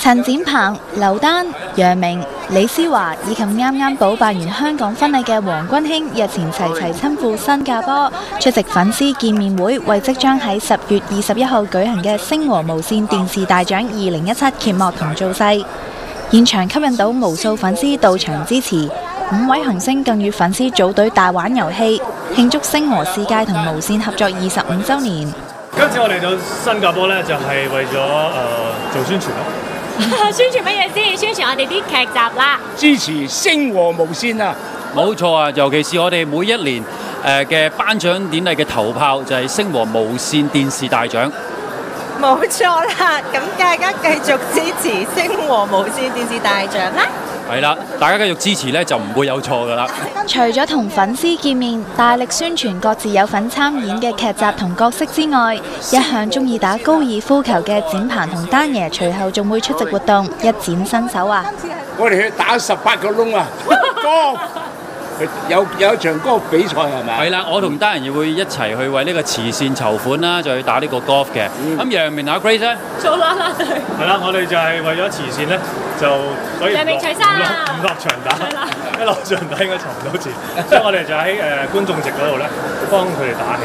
陳展鵬、劉丹、楊明、李思華以及啱啱補辦完香港婚禮嘅黃君興，日前齊齊親赴新加坡出席粉絲見面會，為即將喺十月二十一號舉行嘅星和無線電視大獎二零一七揭幕同造勢。現場吸引到無數粉絲到場支持，五位紅星更與粉絲組隊大玩遊戲，慶祝星和世界同無線合作二十五週年。今次我嚟到新加坡咧，就係為咗诶、做宣傳咯。宣傳乜嘢先？宣傳我哋啲劇集啦。支持星和無線啊！冇錯啊，尤其是我哋每一年诶嘅頒獎典禮嘅頭炮就係星和無線電視大獎。冇錯啦，咁大家繼續支持星和無線電視大獎啦！係啦，大家繼續支持咧，就唔會有錯噶啦。除咗同粉絲見面，大力宣傳各自有份參演嘅劇集同角色之外，一向中意打高爾夫球嘅展鵬同丹爺，隨後仲會出席活動，一展身手啊！我哋去打十八個窿啊 有有一場 golf 比賽係咪？係啦，我同丹爺會一齊去為呢個慈善籌款啦，就去打呢個 golf 嘅。咁楊明阿 Grace 咧，做啦啦隊。係啦，我哋就係為咗慈善咧，就所以唔落唔落場打，一落場打應該籌唔到錢，所以我哋就喺誒、呃、觀眾席嗰度咧，幫佢哋打氣。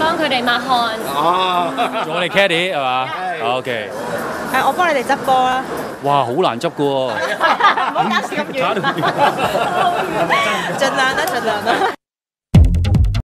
幫佢哋抹汗。哦，做我哋 Caddy 係嘛？OK。係我幫你哋執波啦，哇，好難執噶喎！唔好搞咁遠，尽量啦，尽量啦。